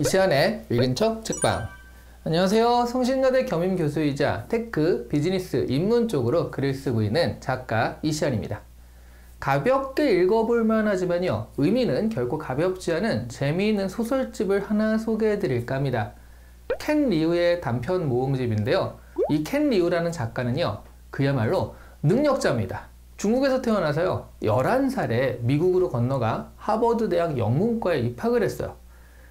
이시안의 읽은 척 책방. 안녕하세요. 성신여대 겸임 교수이자 tech, 비즈니스, 인문 쪽으로 글을 쓰고 있는 작가 이시안입니다. 가볍게 읽어볼 만하지만요 의미는 결코 가볍지 않은 재미있는 소설집을 하나 소개해 드릴까 합니다. 켄 리우의 단편 모음집인데요. 이 켄 리우라는 작가는요 그야말로 능력자입니다. 중국에서 태어나서요 11살에 미국으로 건너가 하버드 대학 영문과에 입학을 했어요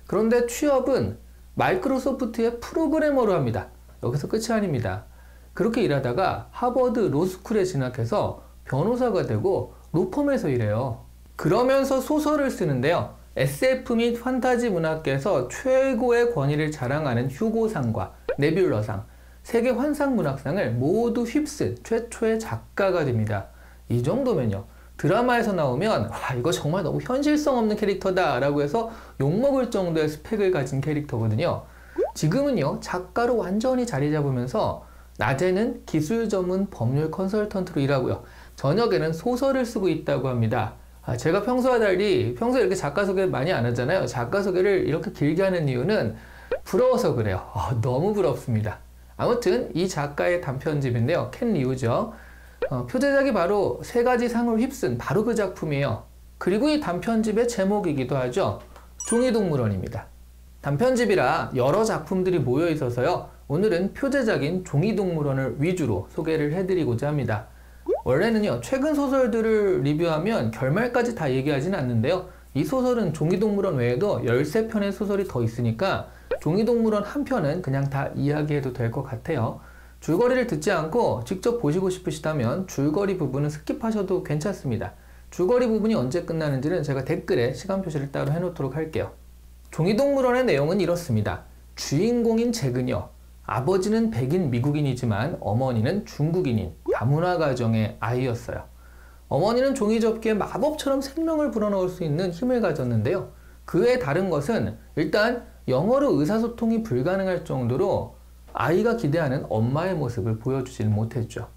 그런데 취업은 마이크로소프트의 프로그래머로 합니다. 여기서 끝이 아닙니다. 그렇게 일하다가 하버드 로스쿨에 진학해서 변호사가 되고 로펌에서 일해요. 그러면서 소설을 쓰는데요. SF 및 판타지 문학계에서 최고의 권위를 자랑하는 휴고상과 네뷸러상, 세계 환상문학상을 모두 휩쓴 최초의 작가가 됩니다. 이 정도면요. 드라마에서 나오면 와 이거 정말 너무 현실성 없는 캐릭터다 라고 해서 욕먹을 정도의 스펙을 가진 캐릭터거든요. 지금은요 작가로 완전히 자리 잡으면서 낮에는 기술 전문 법률 컨설턴트로 일하고요. 저녁에는 소설을 쓰고 있다고 합니다. 아, 제가 평소와 달리 평소에 이렇게 작가 소개 많이 안 하잖아요. 작가 소개를 이렇게 길게 하는 이유는 부러워서 그래요. 어, 너무 부럽습니다. 아무튼 이 작가의 단편집인데요. 켄 리우죠 어, 표제작이 바로 세 가지 상을 휩쓴 바로 그 작품이에요. 그리고 이 단편집의 제목이기도 하죠. 종이동물원입니다. 단편집이라 여러 작품들이 모여 있어서요. 오늘은 표제작인 종이동물원을 위주로 소개를 해드리고자 합니다. 원래는요, 최근 소설들을 리뷰하면 결말까지 다 얘기하진 않는데요. 이 소설은 종이동물원 외에도 13편의 소설이 더 있으니까 종이동물원 한 편은 그냥 다 이야기해도 될 것 같아요. 줄거리를 듣지 않고 직접 보시고 싶으시다면 줄거리 부분은 skip하셔도 괜찮습니다. 줄거리 부분이 언제 끝나는지는 제가 댓글에 시간 표시를 따로 해놓도록 할게요. 종이동물원의 내용은 이렇습니다. 주인공인 잭은요. 아버지는 백인 미국인이지만 어머니는 중국인인 다문화 가정의 아이였어요. 어머니는 종이접기에 마법처럼 생명을 불어넣을 수 있는 힘을 가졌는데요. 그의 다른 것은 일단 영어로 의사소통이 불가능할 정도로 아이가 기대하는 엄마의 모습을 보여주지는 못했죠.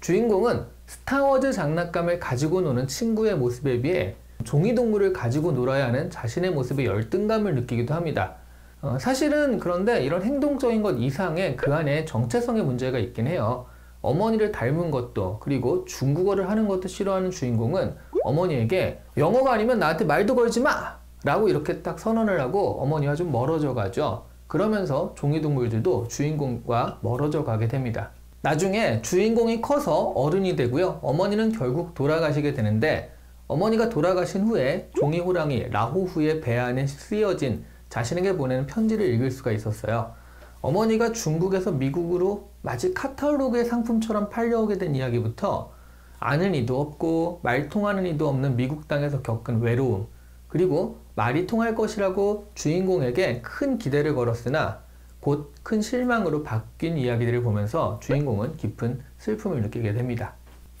주인공은 스타워즈 장난감을 가지고 노는 친구의 모습에 비해 종이동물을 가지고 놀아야 하는 자신의 모습에 열등감을 느끼기도 합니다. 어, 사실은 그런데 이런 행동적인 것 이상의 그 안에 정체성의 문제가 있긴 해요. 어머니를 닮은 것도 그리고 중국어를 하는 것도 싫어하는 주인공은 어머니에게 영어가 아니면 나한테 말도 걸지 마! 라고 이렇게 딱 선언을 하고 어머니와 좀 멀어져 가죠. 그러면서 종이동물들도 주인공과 멀어져 가게 됩니다. 나중에 주인공이 커서 어른이 되고요. 어머니는 결국 돌아가시게 되는데 어머니가 돌아가신 후에 종이 호랑이 라호후의 배 안에 쓰여진 자신에게 보내는 편지를 읽을 수가 있었어요. 어머니가 중국에서 미국으로 마치 카탈로그의 상품처럼 팔려오게 된 이야기부터 아는 이도 없고 말 통하는 이도 없는 미국 땅에서 겪은 외로움 그리고 말이 통할 것이라고 주인공에게 큰 기대를 걸었으나 곧 큰 실망으로 바뀐 이야기들을 보면서 주인공은 깊은 슬픔을 느끼게 됩니다.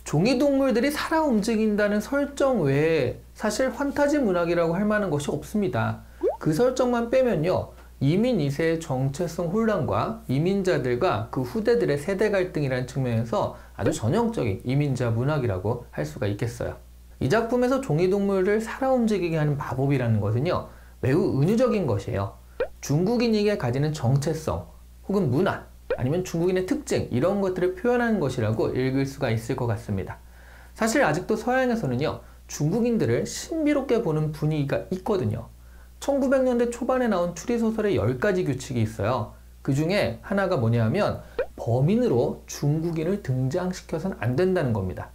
종이 동물들이 살아 움직인다는 설정 외에 사실 환타지 문학이라고 할 만한 것이 없습니다. 그 설정만 빼면요. 이민 2세의 정체성 혼란과 이민자들과 그 후대들의 세대 갈등이라는 측면에서 아주 전형적인 이민자 문학이라고 할 수가 있겠어요. 이 작품에서 종이동물을 살아 움직이게 하는 마법이라는 것은요, 매우 은유적인 것이에요. 중국인에게 가지는 정체성, 혹은 문화, 아니면 중국인의 특징, 이런 것들을 표현하는 것이라고 읽을 수가 있을 것 같습니다. 사실 아직도 서양에서는요, 중국인들을 신비롭게 보는 분위기가 있거든요. 1900년대 초반에 나온 추리소설의 10가지 규칙이 있어요. 그 중에 하나가 뭐냐 하면 범인으로 중국인을 등장시켜서는 안 된다는 겁니다.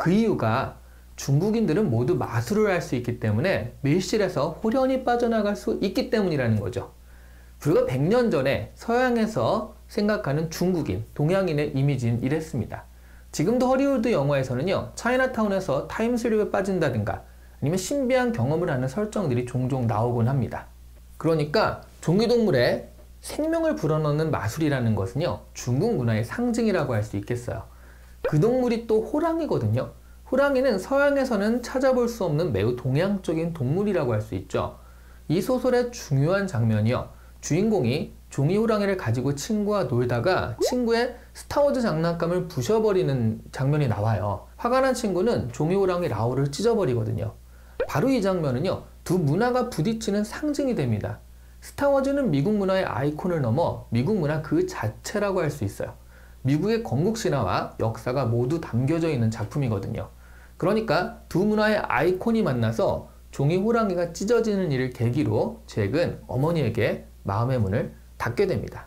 그 이유가 중국인들은 모두 마술을 할 수 있기 때문에 밀실에서 홀연히 빠져나갈 수 있기 때문이라는 거죠. 불과 100년 전에 서양에서 생각하는 중국인, 동양인의 이미지는 이랬습니다. 지금도 할리우드 영화에서는요, 차이나타운에서 time slip에 빠진다든가 아니면 신비한 경험을 하는 설정들이 종종 나오곤 합니다. 그러니까 종이동물에 생명을 불어넣는 마술이라는 것은요, 중국 문화의 상징이라고 할 수 있겠어요. 그 동물이 또 호랑이거든요. 호랑이는 서양에서는 찾아볼 수 없는 매우 동양적인 동물이라고 할 수 있죠. 이 소설의 중요한 장면이요. 주인공이 종이 호랑이를 가지고 친구와 놀다가 친구의 스타워즈 장난감을 부셔버리는 장면이 나와요. 화가 난 친구는 종이 호랑이 라오를 찢어버리거든요. 바로 이 장면은요. 두 문화가 부딪히는 상징이 됩니다. 스타워즈는 미국 문화의 아이콘을 넘어 미국 문화 그 자체라고 할 수 있어요. 미국의 건국 신화와 역사가 모두 담겨져 있는 작품이거든요. 그러니까 두 문화의 아이콘이 만나서 종이 호랑이가 찢어지는 일을 계기로 잭은 어머니에게 마음의 문을 닫게 됩니다.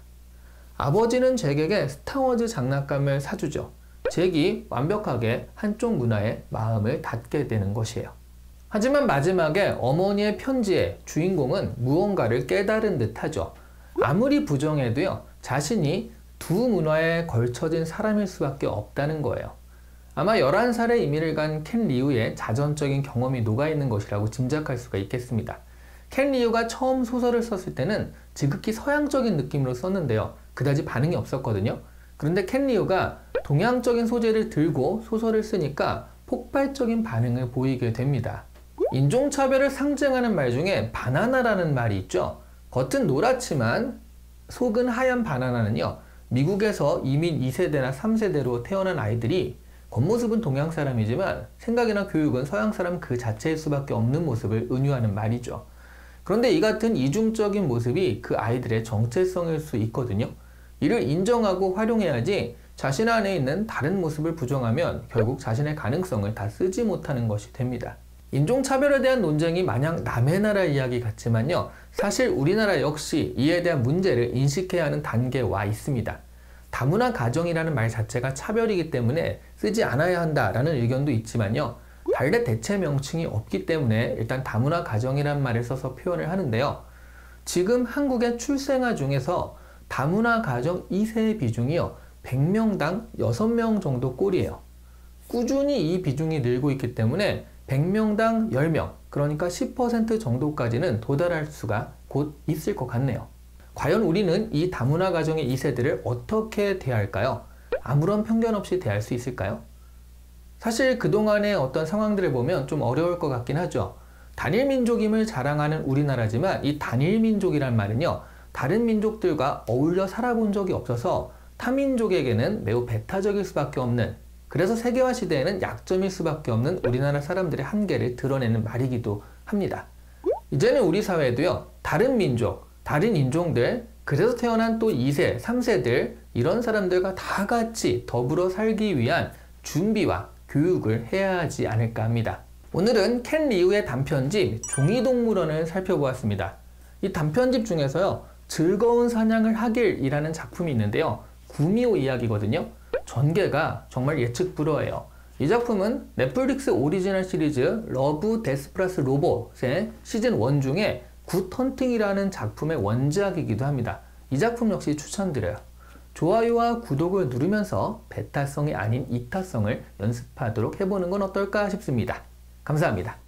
아버지는 잭에게 스타워즈 장난감을 사주죠. 잭이 완벽하게 한쪽 문화에 마음을 닫게 되는 것이에요. 하지만 마지막에 어머니의 편지에 주인공은 무언가를 깨달은 듯 하죠. 아무리 부정해도요, 자신이 두 문화에 걸쳐진 사람일 수밖에 없다는 거예요. 아마 11살의 이민을 간 켄 리우의 자전적인 경험이 녹아있는 것이라고 짐작할 수가 있겠습니다. 켄 리우가 처음 소설을 썼을 때는 지극히 서양적인 느낌으로 썼는데요. 그다지 반응이 없었거든요. 그런데 켄 리우가 동양적인 소재를 들고 소설을 쓰니까 폭발적인 반응을 보이게 됩니다. 인종차별을 상징하는 말 중에 바나나라는 말이 있죠. 겉은 노랗지만 속은 하얀 바나나는요. 미국에서 이민 2세대나 3세대로 태어난 아이들이 겉모습은 동양 사람이지만 생각이나 교육은 서양 사람 그 자체일 수밖에 없는 모습을 은유하는 말이죠. 그런데 이 같은 이중적인 모습이 그 아이들의 정체성일 수 있거든요. 이를 인정하고 활용해야지 자신 안에 있는 다른 모습을 부정하면 결국 자신의 가능성을 다 쓰지 못하는 것이 됩니다. 인종차별에 대한 논쟁이 마냥 남의 나라 이야기 같지만요. 사실 우리나라 역시 이에 대한 문제를 인식해야 하는 단계에 와 있습니다. 다문화 가정이라는 말 자체가 차별이기 때문에 쓰지 않아야 한다라는 의견도 있지만요. 달래 대체 명칭이 없기 때문에 일단 다문화 가정이란 말을 써서 표현을 하는데요. 지금 한국의 출생아 중에서 다문화 가정 2세의 비중이요. 100명당 6명 정도 꼴이에요. 꾸준히 이 비중이 늘고 있기 때문에 100명당 10명, 그러니까 10% 정도까지는 도달할 수가 곧 있을 것 같네요. 과연 우리는 이 다문화 가정의 2세들을 어떻게 대할까요? 아무런 편견 없이 대할 수 있을까요? 사실 그동안의 어떤 상황들을 보면 좀 어려울 것 같긴 하죠. 단일 민족임을 자랑하는 우리나라지만 이 단일 민족이란 말은요, 다른 민족들과 어울려 살아본 적이 없어서 타민족에게는 매우 배타적일 수밖에 없는 그래서 세계화 시대에는 약점일 수밖에 없는 우리나라 사람들의 한계를 드러내는 말이기도 합니다. 이제는 우리 사회도요, 다른 민족, 다른 인종들, 그래서 태어난 또 2세, 3세들, 이런 사람들과 다 같이 더불어 살기 위한 준비와 교육을 해야 하지 않을까 합니다. 오늘은 켄 리우의 단편집 종이동물원을 살펴보았습니다. 이 단편집 중에서요, 즐거운 사냥을 하길이라는 작품이 있는데요. 구미호 이야기거든요. 전개가 정말 예측 불허해요. 이 작품은 넷플릭스 오리지널 시리즈 Love Death plus Robot의 시즌 1 중에 Good Hunting이라는 작품의 원작이기도 합니다. 이 작품 역시 추천드려요. 좋아요와 구독을 누르면서 배타성이 아닌 이타성을 연습하도록 해보는 건 어떨까 싶습니다. 감사합니다.